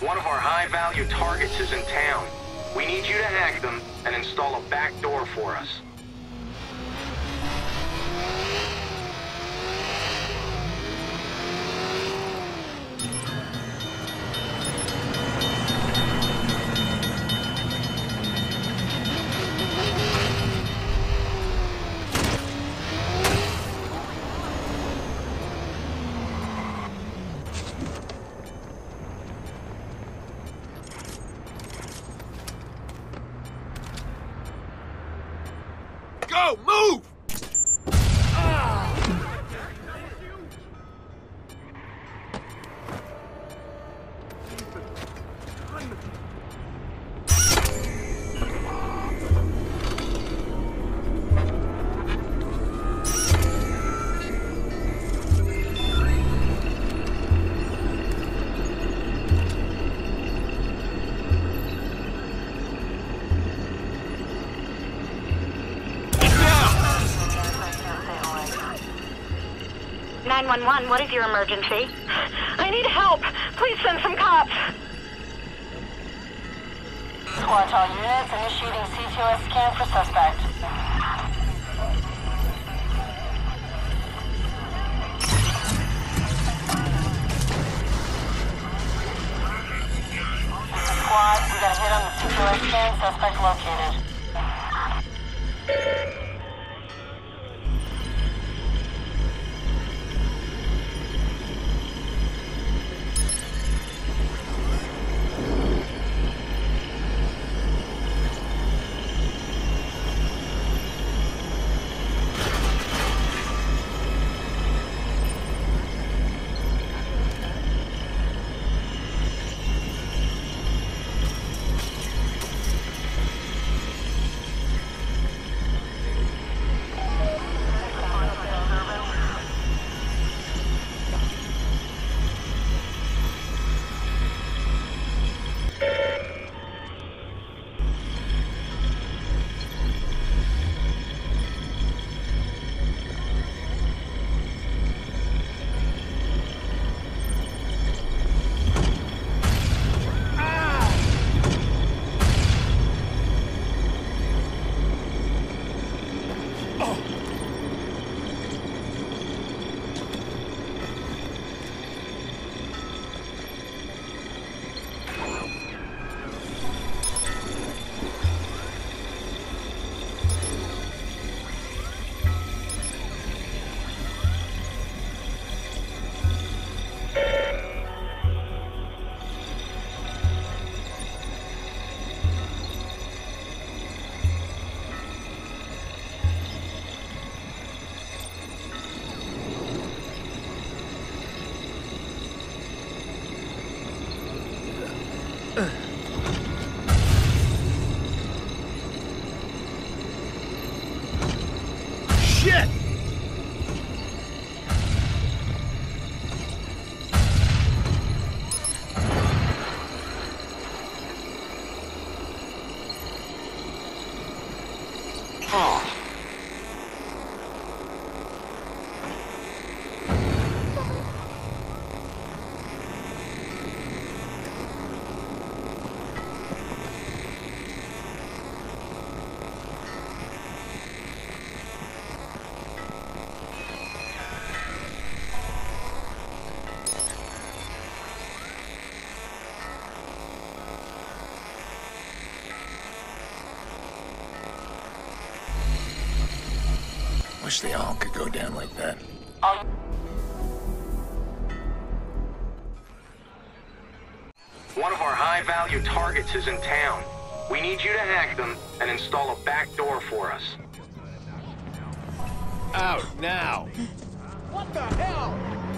One of our high-value targets is in town. We need you to hack them and install a back door for us. Go! Move! 911, what is your emergency? I need help. Please send some cops. Squad all units, initiating CTOS scan for suspect. Wish they all could go down like that. All One of our high-value targets is in town. We need you to hack them and install a back door for us. Out now! What the hell?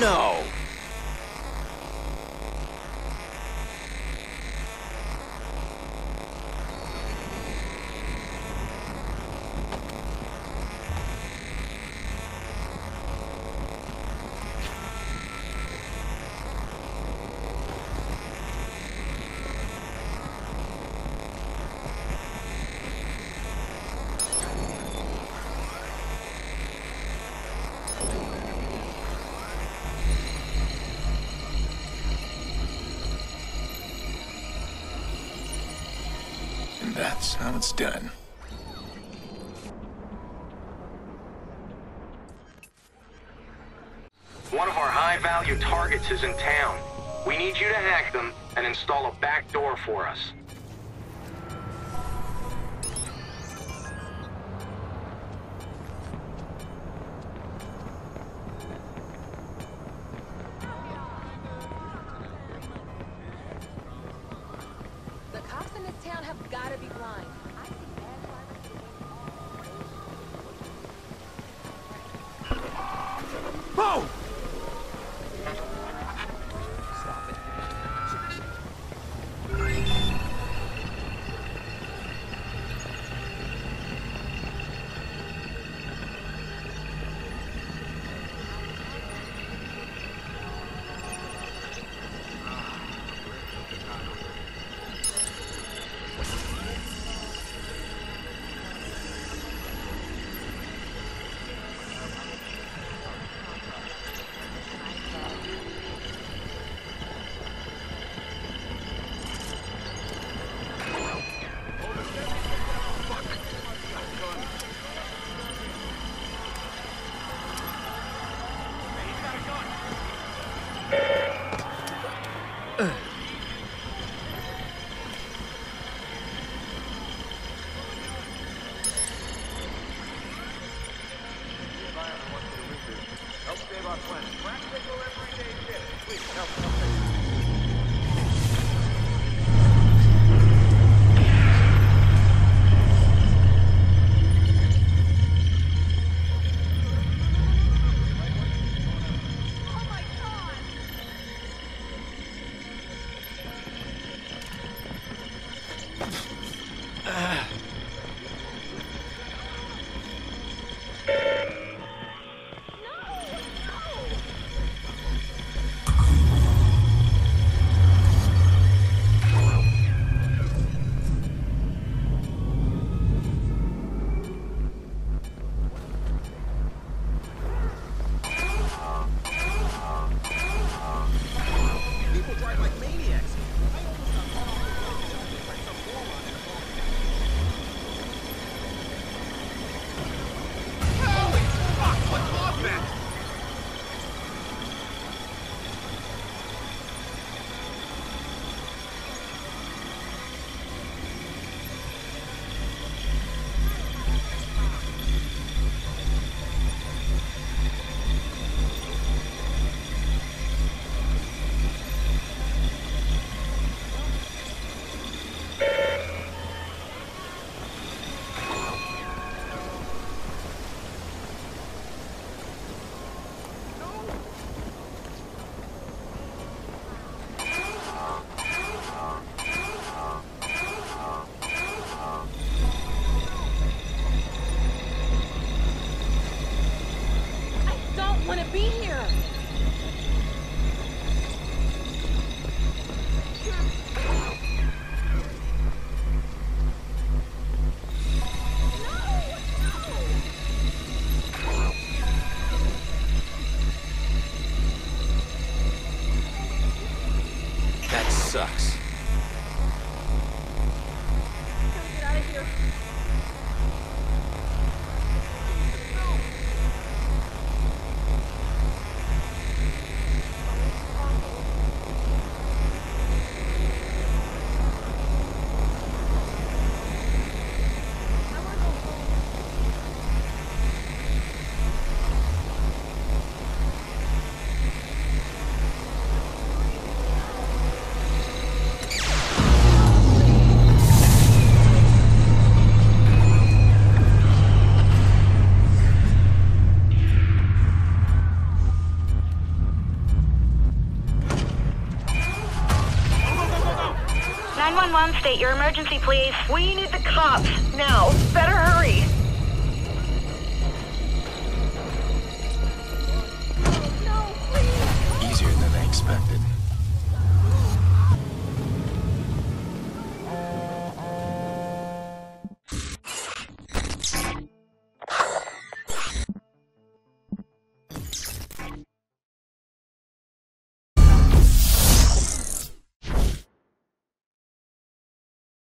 No! That's how it's done. One of our high-value targets is in town. We need you to hack them and install a back door for us. State your emergency, please. We need the cops. Now. Better hurry.